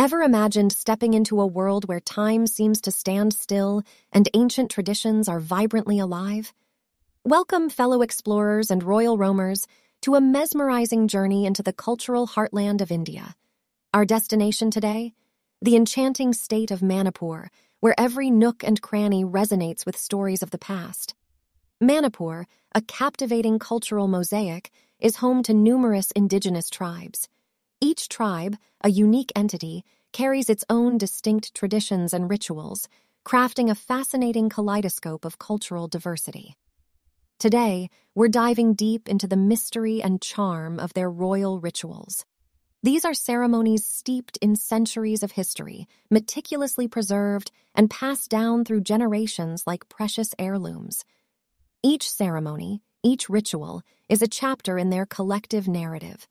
Ever imagined stepping into a world where time seems to stand still and ancient traditions are vibrantly alive? Welcome, fellow explorers and royal roamers, to a mesmerizing journey into the cultural heartland of India. Our destination today? The enchanting state of Manipur, where every nook and cranny resonates with stories of the past. Manipur, a captivating cultural mosaic, is home to numerous indigenous tribes. Each tribe, a unique entity, carries its own distinct traditions and rituals, crafting a fascinating kaleidoscope of cultural diversity. Today, we're diving deep into the mystery and charm of their royal rituals. These are ceremonies steeped in centuries of history, meticulously preserved and passed down through generations like precious heirlooms. Each ceremony, each ritual, is a chapter in their collective narrative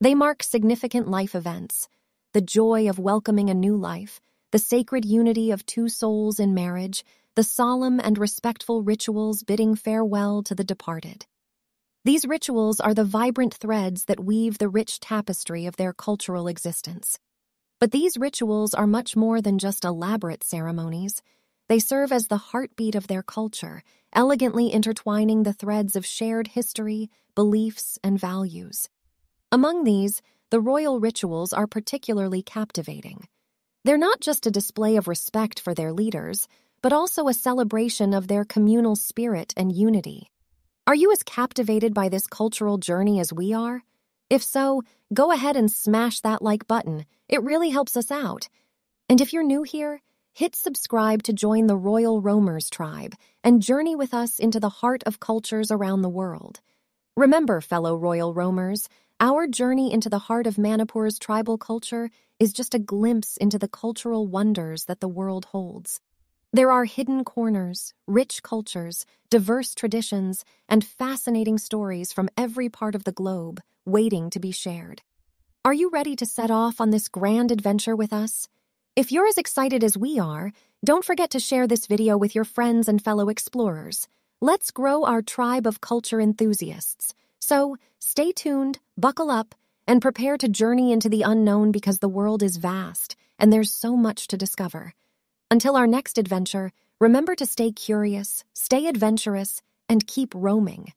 they mark significant life events the joy of welcoming a new life, the sacred unity of two souls in marriage, the solemn and respectful rituals bidding farewell to the departed. These rituals are the vibrant threads that weave the rich tapestry of their cultural existence. But these rituals are much more than just elaborate ceremonies. They serve as the heartbeat of their culture, elegantly intertwining the threads of shared history, beliefs, and values. Among these, the royal rituals are particularly captivating. They're not just a display of respect for their leaders, but also a celebration of their communal spirit and unity. Are you as captivated by this cultural journey as we are? If so, go ahead and smash that like button. It really helps us out. And if you're new here, hit subscribe to join the Royal Roamers tribe and journey with us into the heart of cultures around the world. Remember, fellow Royal Roamers, our journey into the heart of Manipur's tribal culture is just a glimpse into the cultural wonders that the world holds. There are hidden corners, rich cultures, diverse traditions, and fascinating stories from every part of the globe waiting to be shared. Are you ready to set off on this grand adventure with us? If you're as excited as we are, don't forget to share this video with your friends and fellow explorers. Let's grow our tribe of culture enthusiasts. So, stay tuned, buckle up, and prepare to journey into the unknown because the world is vast and there's so much to discover. Until our next adventure, remember to stay curious, stay adventurous, and keep roaming.